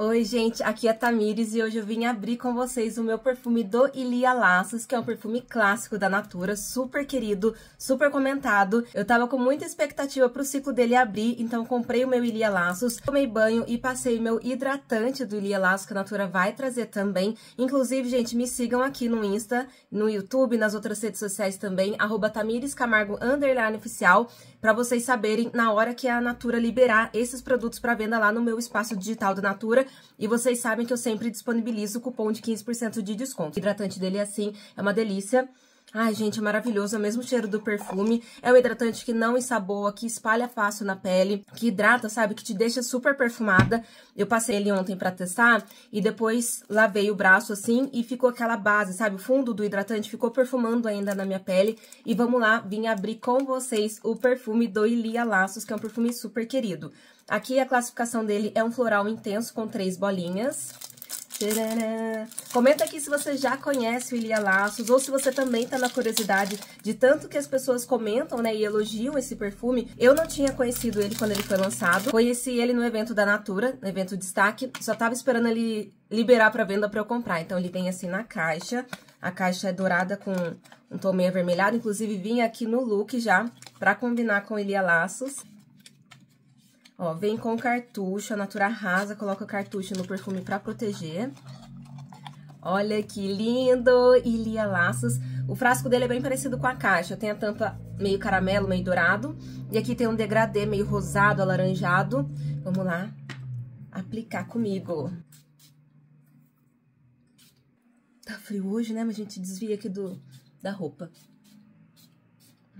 Oi, gente, aqui é a Tamires e hoje eu vim abrir com vocês o meu perfume do Ilia Laços, que é um perfume clássico da Natura, super querido, super comentado. Eu tava com muita expectativa pro ciclo dele abrir, então comprei o meu Ilia Laços, tomei banho e passei meu hidratante do Ilia Laços, que a Natura vai trazer também. Inclusive, gente, me sigam aqui no Insta, no YouTube, nas outras redes sociais também, arroba Tamires Camargo, underline oficial, pra vocês saberem na hora que a Natura liberar esses produtos pra venda lá no meu espaço digital da Natura, e vocês sabem que eu sempre disponibilizo o cupom de 15% de desconto. O hidratante dele é assim, é uma delícia. Ai, gente, é maravilhoso, é o mesmo cheiro do perfume. É um hidratante que não ensaboa, que espalha fácil na pele, que hidrata, sabe? Que te deixa super perfumada. Eu passei ele ontem pra testar e depois lavei o braço assim e ficou aquela base, sabe? O fundo do hidratante ficou perfumando ainda na minha pele. E vamos lá, vim abrir com vocês o perfume do Ilia Laços, que é um perfume super querido. Aqui a classificação dele é um floral intenso com três bolinhas. Comenta aqui se você já conhece o Ilia Laços ou se você também tá na curiosidade de tanto que as pessoas comentam, né, e elogiam esse perfume. Eu não tinha conhecido ele quando ele foi lançado. Conheci ele no evento da Natura, no evento Destaque. Só tava esperando ele liberar para venda para eu comprar. Então ele vem assim na caixa. A caixa é dourada com um tom meio avermelhado, inclusive vinha aqui no look já para combinar com o Ilia Laços. Ó, vem com cartucho, a Natura arrasa, coloca o cartucho no perfume pra proteger. Olha que lindo! Ilia Laços. O frasco dele é bem parecido com a caixa. Tem a tampa meio caramelo, meio dourado. E aqui tem um degradê meio rosado, alaranjado. Vamos lá aplicar comigo. Tá frio hoje, né? Mas a gente desvia aqui do, da roupa.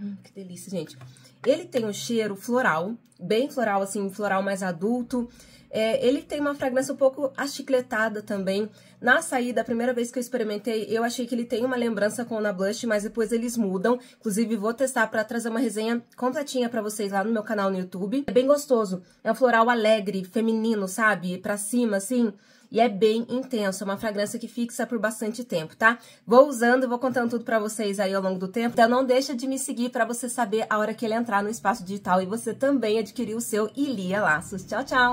Hum, que delícia, gente. Ele tem um cheiro floral, bem floral, assim, floral mais adulto. É, ele tem uma fragrância um pouco achicletada também. Na saída, a primeira vez que eu experimentei, eu achei que ele tem uma lembrança com o Na Blush, mas depois eles mudam. Inclusive, vou testar para trazer uma resenha completinha para vocês lá no meu canal no YouTube. É bem gostoso. É um floral alegre, feminino, sabe? Pra cima, assim e é bem intenso, é uma fragrância que fixa por bastante tempo, tá? Vou usando, vou contando tudo pra vocês aí ao longo do tempo, então não deixa de me seguir pra você saber a hora que ele entrar no espaço digital e você também adquirir o seu Ilia Laços. Tchau, tchau!